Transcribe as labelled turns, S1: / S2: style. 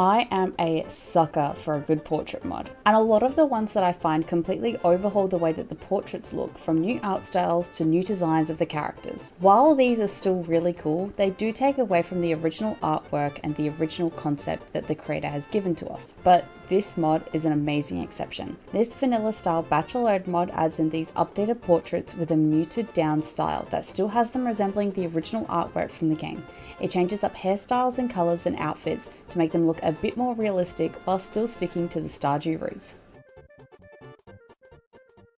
S1: I am a sucker for a good portrait mod, and a lot of the ones that I find completely overhaul the way that the portraits look from new art styles to new designs of the characters. While these are still really cool, they do take away from the original artwork and the original concept that the creator has given to us. But this mod is an amazing exception. This vanilla style bachelorette mod adds in these updated portraits with a muted down style that still has them resembling the original artwork from the game. It changes up hairstyles and colours and outfits to make them look a bit more realistic while still sticking to the Stardew roots.